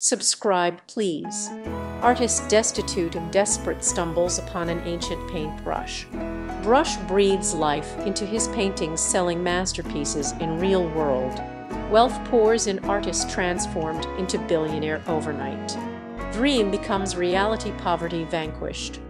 Subscribe, please. Artist destitute and desperate stumbles upon an ancient paintbrush. Brush breathes life into his paintings selling masterpieces in real world. Wealth pours in artist transformed into billionaire overnight. Dream becomes reality poverty vanquished.